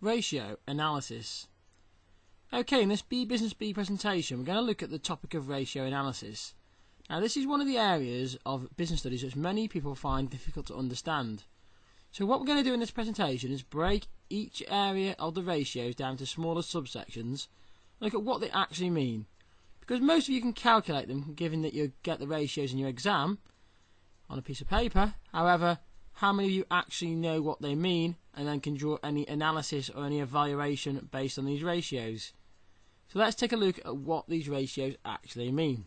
Ratio analysis. Okay, in this Bee Business Bee presentation, we're going to look at the topic of ratio analysis. Now, this is one of the areas of business studies which many people find difficult to understand. So, what we're going to do in this presentation is break each area of the ratios down to smaller subsections, look at what they actually mean. Because most of you can calculate them, given that you get the ratios in your exam on a piece of paper. However, how many of you actually know what they mean and then can draw any analysis or any evaluation based on these ratios. So let's take a look at what these ratios actually mean.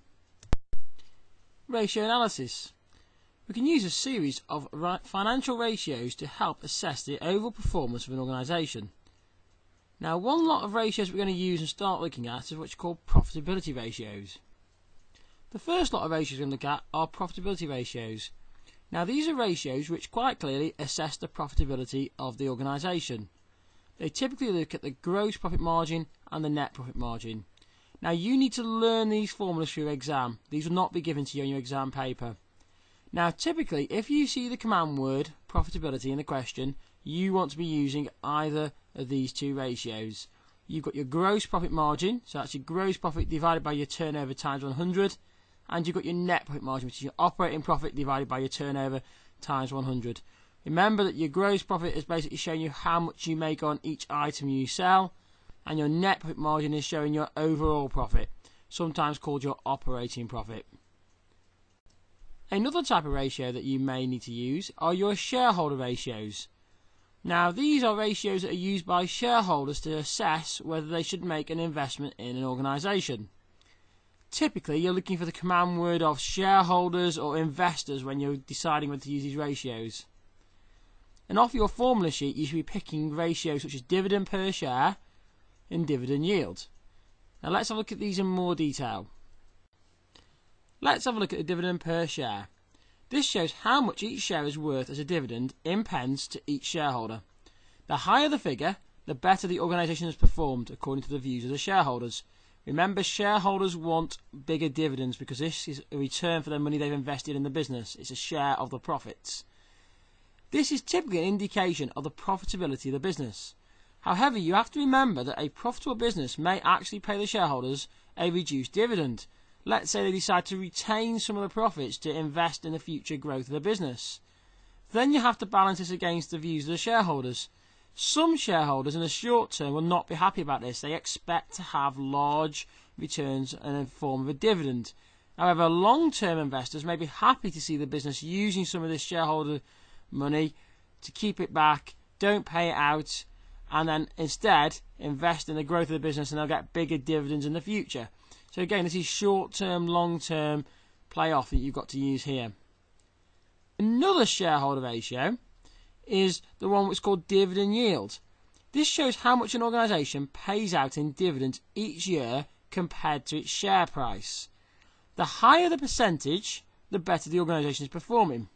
Ratio analysis. We can use a series of financial ratios to help assess the overall performance of an organisation. Now one lot of ratios we're going to use and start looking at is what's called profitability ratios. The first lot of ratios we're going to look at are profitability ratios. Now these are ratios which quite clearly assess the profitability of the organisation. They typically look at the gross profit margin and the net profit margin. Now you need to learn these formulas for your exam. These will not be given to you on your exam paper. Now typically if you see the command word profitability in the question, you want to be using either of these two ratios. You've got your gross profit margin, so that's your gross profit divided by your turnover times 100 and you've got your net profit margin, which is your operating profit divided by your turnover times 100. Remember that your gross profit is basically showing you how much you make on each item you sell, and your net profit margin is showing your overall profit, sometimes called your operating profit. Another type of ratio that you may need to use are your shareholder ratios. Now, these are ratios that are used by shareholders to assess whether they should make an investment in an organisation. Typically, you're looking for the command word of shareholders or investors when you're deciding whether to use these ratios. And off your formula sheet, you should be picking ratios such as dividend per share and dividend yield. Now let's have a look at these in more detail. Let's have a look at the dividend per share. This shows how much each share is worth as a dividend in pence to each shareholder. The higher the figure, the better the organisation has performed according to the views of the shareholders. Remember, shareholders want bigger dividends because this is a return for the money they've invested in the business. It's a share of the profits. This is typically an indication of the profitability of the business. However, you have to remember that a profitable business may actually pay the shareholders a reduced dividend. Let's say they decide to retain some of the profits to invest in the future growth of the business. Then you have to balance this against the views of the shareholders. Some shareholders in the short term will not be happy about this. They expect to have large returns in the form of a dividend. However, long term investors may be happy to see the business using some of this shareholder money to keep it back, don't pay it out, and then instead invest in the growth of the business and they'll get bigger dividends in the future. So, again, this is short term, long term play off that you've got to use here. Another shareholder ratio is the one which is called dividend yield. This shows how much an organisation pays out in dividends each year compared to its share price. The higher the percentage, the better the organisation is performing.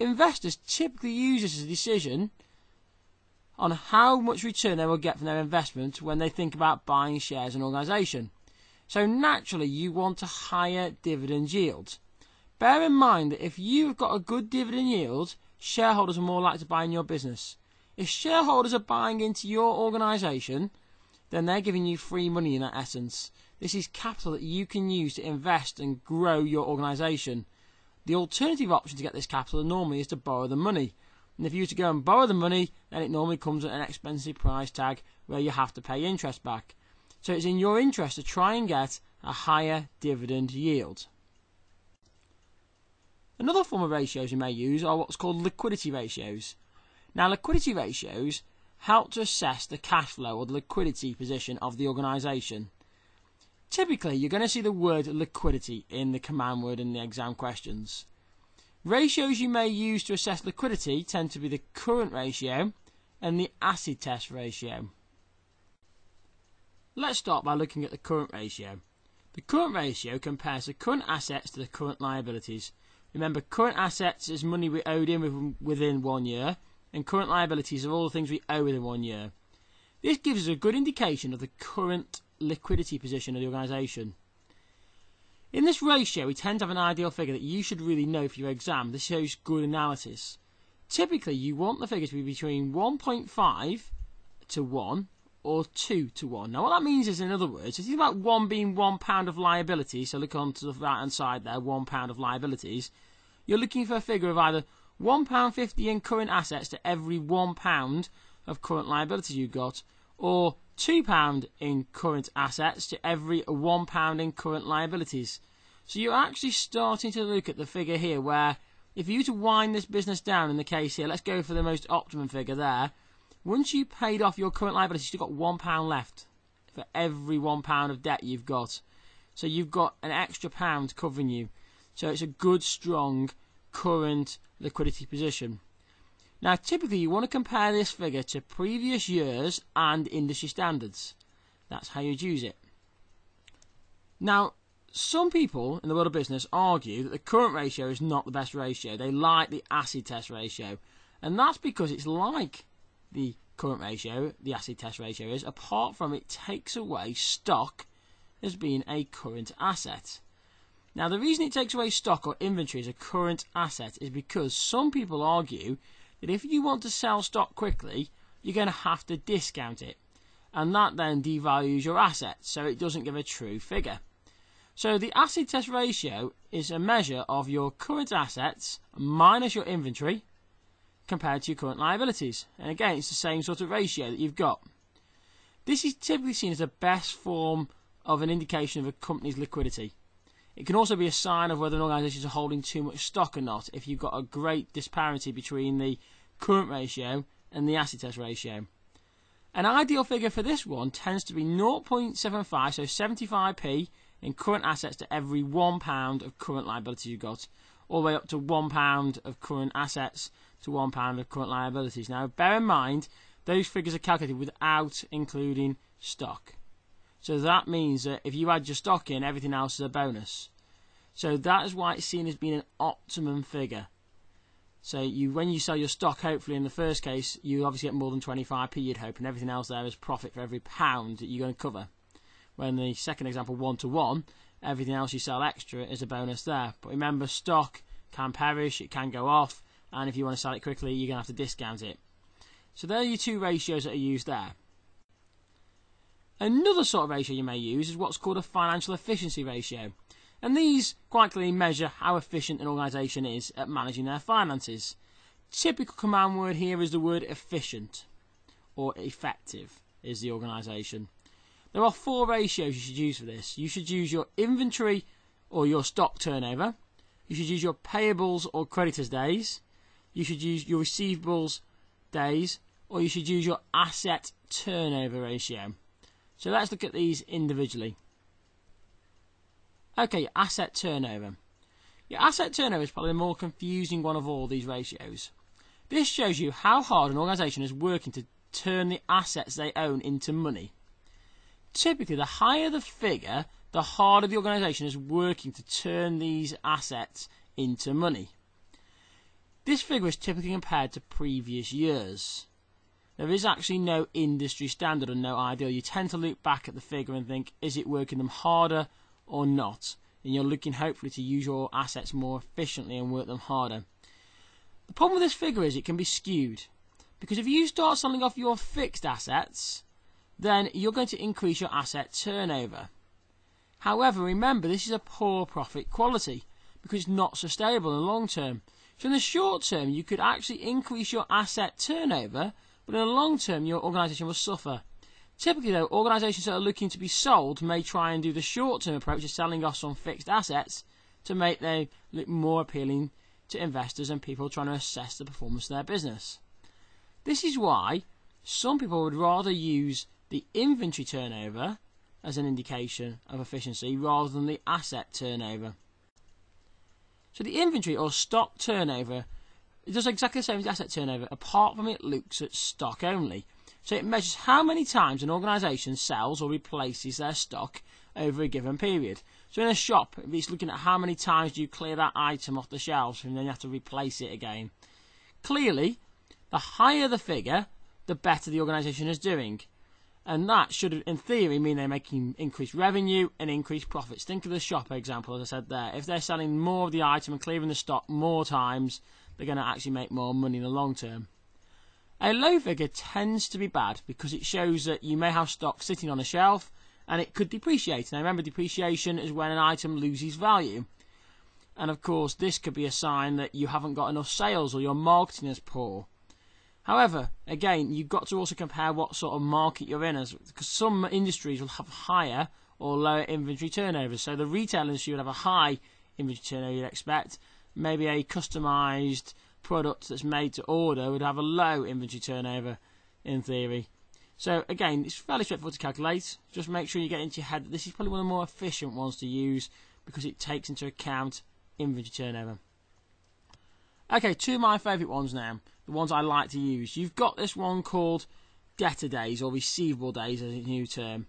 Investors typically use this as a decision on how much return they will get from their investment when they think about buying shares in an organisation. So naturally, you want a higher dividend yield. Bear in mind that if you've got a good dividend yield, shareholders are more likely to buy in your business. If shareholders are buying into your organisation, then they're giving you free money in that essence. This is capital that you can use to invest and grow your organisation. The alternative option to get this capital normally is to borrow the money. And if you were to go and borrow the money, then it normally comes at an expensive price tag where you have to pay interest back. So it's in your interest to try and get a higher dividend yield. Another form of ratios you may use are what's called liquidity ratios. Now, liquidity ratios help to assess the cash flow or the liquidity position of the organisation. Typically, you're going to see the word liquidity in the command word in the exam questions. Ratios you may use to assess liquidity tend to be the current ratio and the acid test ratio. Let's start by looking at the current ratio. The current ratio compares the current assets to the current liabilities Remember, current assets is money we owed in within one year, and current liabilities are all the things we owe within one year. This gives us a good indication of the current liquidity position of the organisation. In this ratio, we tend to have an ideal figure that you should really know for your exam. This shows good analysis. Typically, you want the figure to be between 1.5 to 1 or 2 to 1. Now, what that means is, in other words, if you think about 1 being £1 of liability, so look on to the right hand side there, £1 of liabilities, you're looking for a figure of either one pound £1.50 in current assets to every £1 of current liabilities you've got, or £2 in current assets to every £1 in current liabilities. So you're actually starting to look at the figure here where if you were to wind this business down in the case here, let's go for the most optimum figure there. Once you paid off your current liabilities, you've got £1 left for every £1 of debt you've got. So you've got an extra pound covering you. So it's a good, strong, current liquidity position. Now, typically, you want to compare this figure to previous years and industry standards. That's how you'd use it. Now, some people in the world of business argue that the current ratio is not the best ratio. They like the acid test ratio. And that's because it's like the current ratio, the acid test ratio is, apart from it takes away stock as being a current asset. Now, the reason it takes away stock or inventory as a current asset is because some people argue that if you want to sell stock quickly, you're going to have to discount it. And that then devalues your asset, so it doesn't give a true figure. So the acid test ratio is a measure of your current assets minus your inventory compared to your current liabilities. And again, it's the same sort of ratio that you've got. This is typically seen as the best form of an indication of a company's liquidity. It can also be a sign of whether an organisation is holding too much stock or not if you've got a great disparity between the current ratio and the acid test ratio. An ideal figure for this one tends to be 0.75, so 75p in current assets to every £1 of current liabilities you've got, all the way up to £1 of current assets to £1 of current liabilities. Now, bear in mind, those figures are calculated without including stock. So that means that if you add your stock in, everything else is a bonus. So that is why it's seen as being an optimum figure. So you, when you sell your stock, hopefully in the first case, you obviously get more than 25p you'd hope, and everything else there is profit for every pound that you're going to cover. When the second example, one to one, everything else you sell extra is a bonus there. But remember, stock can perish, it can go off, and if you want to sell it quickly, you're going to have to discount it. So there are your two ratios that are used there. Another sort of ratio you may use is what's called a financial efficiency ratio. And these quite clearly measure how efficient an organisation is at managing their finances. Typical command word here is the word efficient or effective is the organisation. There are four ratios you should use for this. You should use your inventory or your stock turnover. You should use your payables or creditors days. You should use your receivables days or you should use your asset turnover ratio. So let's look at these individually. Okay, asset turnover. Your asset turnover is probably the more confusing one of all these ratios. This shows you how hard an organisation is working to turn the assets they own into money. Typically, the higher the figure, the harder the organisation is working to turn these assets into money. This figure is typically compared to previous years. There is actually no industry standard and no ideal. You tend to look back at the figure and think, is it working them harder or not? And you're looking hopefully to use your assets more efficiently and work them harder. The problem with this figure is it can be skewed. Because if you start selling off your fixed assets, then you're going to increase your asset turnover. However, remember this is a poor profit quality because it's not sustainable in the long term. So in the short term, you could actually increase your asset turnover but in the long term, your organisation will suffer. Typically, though, organisations that are looking to be sold may try and do the short term approach of selling off some fixed assets to make them look more appealing to investors and people trying to assess the performance of their business. This is why some people would rather use the inventory turnover as an indication of efficiency rather than the asset turnover. So the inventory or stock turnover does exactly the same as the asset turnover, apart from it looks at stock only. So it measures how many times an organisation sells or replaces their stock over a given period. So in a shop, it's looking at how many times do you clear that item off the shelves and then you have to replace it again. Clearly, the higher the figure, the better the organisation is doing. And that should, in theory, mean they're making increased revenue and increased profits. Think of the shop example, as I said there. If they're selling more of the item and clearing the stock more times, they're going to actually make more money in the long term. A low figure tends to be bad because it shows that you may have stock sitting on a shelf and it could depreciate. Now remember, depreciation is when an item loses value. And of course, this could be a sign that you haven't got enough sales or your marketing is poor. However, again, you've got to also compare what sort of market you're in, as because some industries will have higher or lower inventory turnovers. So the retail industry would have a high inventory turnover you'd expect. Maybe a customized product that's made to order would have a low inventory turnover in theory. So again, it's fairly straightforward to calculate. Just make sure you get into your head that this is probably one of the more efficient ones to use because it takes into account inventory turnover. Okay, two of my favourite ones now, the ones I like to use. You've got this one called debtor days or receivable days as a new term.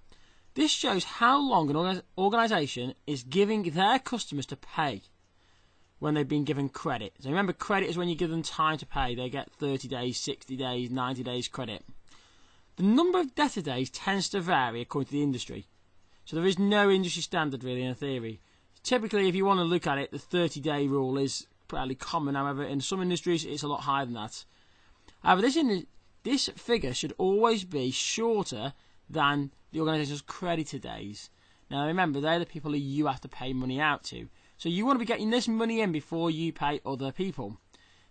This shows how long an organisation is giving their customers to pay when they've been given credit. So remember, credit is when you give them time to pay. They get 30 days, 60 days, 90 days credit. The number of debtor days tends to vary according to the industry. So there is no industry standard really in theory. Typically, if you want to look at it, the 30 day rule is fairly common. However, in some industries, it's a lot higher than that. However, this, in, this figure should always be shorter than the organisation's creditor days. Now remember, they're the people who you have to pay money out to. So you want to be getting this money in before you pay other people.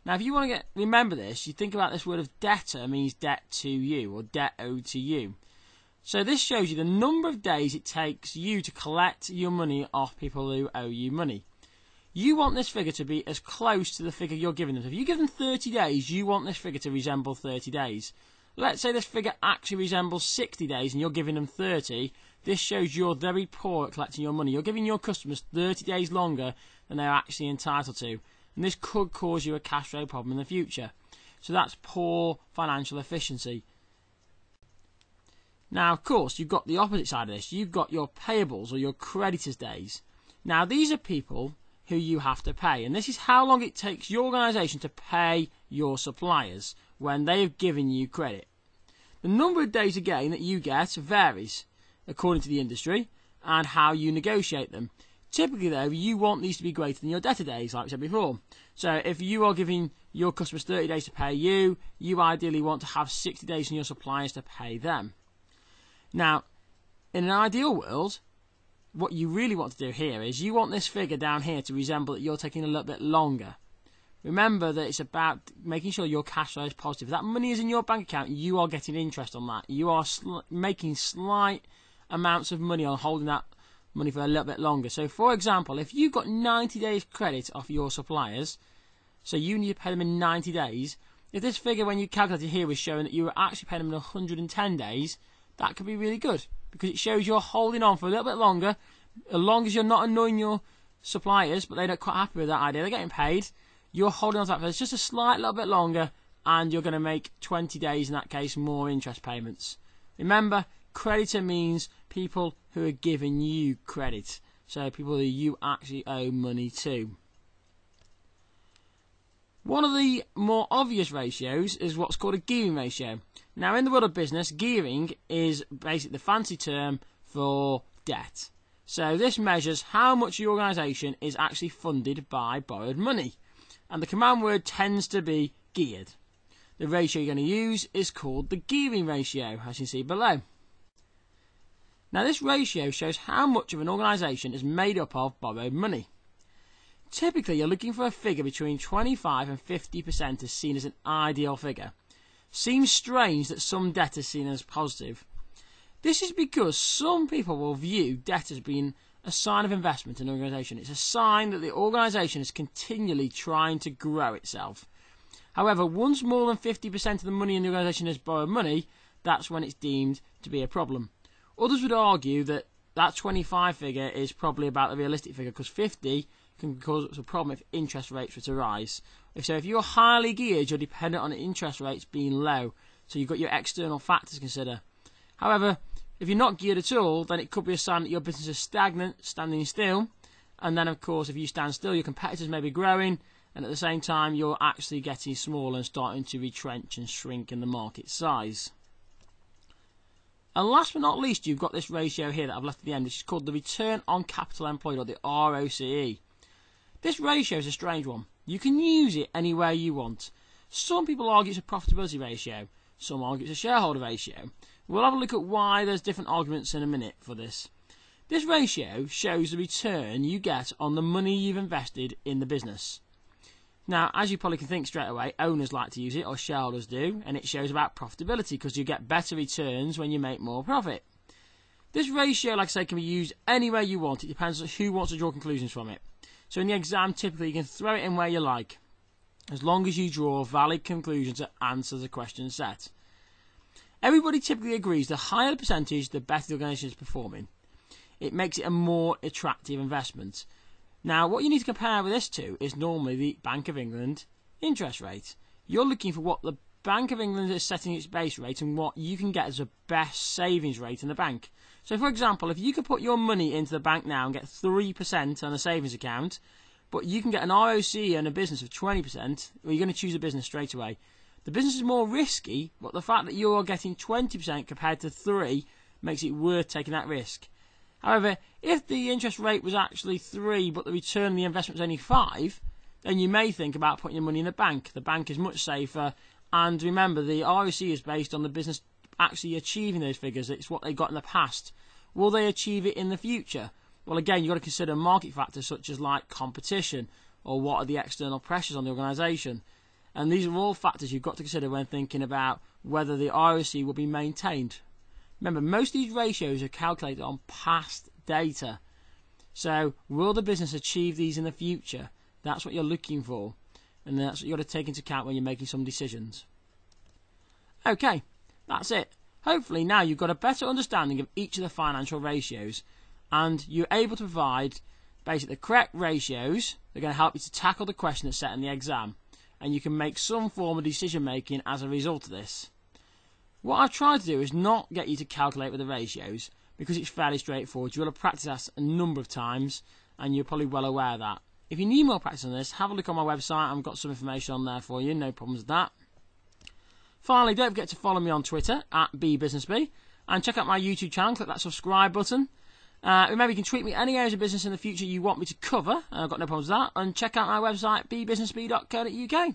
Now, if you want to get remember this, you think about this word of debtor means debt to you or debt owed to you. So this shows you the number of days it takes you to collect your money off people who owe you money. You want this figure to be as close to the figure you're giving them. If you give them 30 days, you want this figure to resemble 30 days. Let's say this figure actually resembles 60 days and you're giving them 30. This shows you're very poor at collecting your money. You're giving your customers 30 days longer than they're actually entitled to. And this could cause you a cash flow problem in the future. So that's poor financial efficiency. Now, of course, you've got the opposite side of this. You've got your payables or your creditors' days. Now, these are people who you have to pay. And this is how long it takes your organisation to pay your suppliers when they have given you credit. The number of days again that you get varies according to the industry and how you negotiate them. Typically, though, you want these to be greater than your debtor days, like I said before. So, if you are giving your customers 30 days to pay you, you ideally want to have 60 days in your suppliers to pay them. Now, in an ideal world, what you really want to do here is you want this figure down here to resemble that you're taking a little bit longer. Remember that it's about making sure your cash flow is positive. If that money is in your bank account, you are getting interest on that. You are sl making slight amounts of money on holding that money for a little bit longer. So, for example, if you've got 90 days credit off your suppliers, so you need to pay them in 90 days, if this figure when you calculate it here was showing that you were actually paying them in 110 days, that could be really good because it shows you're holding on for a little bit longer, as long as you're not annoying your suppliers, but they're not quite happy with that idea. They're getting paid. You're holding on to that for just a slight little bit longer, and you're going to make 20 days in that case more interest payments. Remember, creditor means people who are giving you credit, so people who you actually owe money to. One of the more obvious ratios is what's called a gearing ratio. Now, in the world of business, gearing is basically the fancy term for debt. So, this measures how much your organisation is actually funded by borrowed money. And the command word tends to be geared. The ratio you're going to use is called the gearing ratio, as you see below. Now, this ratio shows how much of an organisation is made up of borrowed money. Typically, you're looking for a figure between 25 and 50% is seen as an ideal figure. Seems strange that some debt is seen as positive. This is because some people will view debt as being a sign of investment in an organisation. It's a sign that the organisation is continually trying to grow itself. However, once more than 50% of the money in the organisation is borrowed money, that's when it's deemed to be a problem. Others would argue that that 25 figure is probably about the realistic figure because 50 can cause a problem if interest rates were to rise. So if you're highly geared, you're dependent on interest rates being low. So you've got your external factors to consider. However, if you're not geared at all, then it could be a sign that your business is stagnant, standing still. And then, of course, if you stand still, your competitors may be growing, and at the same time, you're actually getting smaller and starting to retrench and shrink in the market size. And last but not least, you've got this ratio here that I've left at the end, which is called the return on capital employed, or the ROCE. This ratio is a strange one. You can use it anywhere you want. Some people argue it's a profitability ratio, some argue it's a shareholder ratio. We'll have a look at why there's different arguments in a minute for this. This ratio shows the return you get on the money you've invested in the business. Now, as you probably can think straight away, owners like to use it, or shareholders do, and it shows about profitability because you get better returns when you make more profit. This ratio, like I say, can be used anywhere you want. It depends on who wants to draw conclusions from it. So in the exam, typically you can throw it in where you like, as long as you draw valid conclusions that answer the question set. Everybody typically agrees the higher the percentage, the better the organisation is performing. It makes it a more attractive investment. Now, what you need to compare with this to is normally the Bank of England interest rate. You're looking for what the Bank of England is setting its base rate and what you can get as a best savings rate in the bank. So, for example, if you could put your money into the bank now and get 3% on a savings account, but you can get an ROC and a business of 20%, well, you're going to choose a business straight away. The business is more risky, but the fact that you're getting 20% compared to 3 makes it worth taking that risk. However, if the interest rate was actually 3 but the return on the investment was only 5, then you may think about putting your money in the bank. The bank is much safer, and remember, the ROC is based on the business actually achieving those figures. It's what they got in the past. Will they achieve it in the future? Well, again, you've got to consider market factors such as like competition or what are the external pressures on the organisation. And these are all factors you've got to consider when thinking about whether the ROC will be maintained. Remember, most of these ratios are calculated on past data. So, will the business achieve these in the future? That's what you're looking for. And that's what you've got to take into account when you're making some decisions. Okay, that's it. Hopefully, now you've got a better understanding of each of the financial ratios and you're able to provide basically the correct ratios. They're going to help you to tackle the question that's set in the exam. And you can make some form of decision making as a result of this. What I've tried to do is not get you to calculate with the ratios because it's fairly straightforward. You will have practiced that a number of times and you're probably well aware of that. If you need more practice on this, have a look on my website. I've got some information on there for you. No problems with that. Finally, don't forget to follow me on Twitter at beebusinessbee and check out my YouTube channel. Click that subscribe button. Uh, remember, you can tweet me any areas of business in the future you want me to cover. I've got no problems with that. And check out my website, beebusinessbee.co.uk.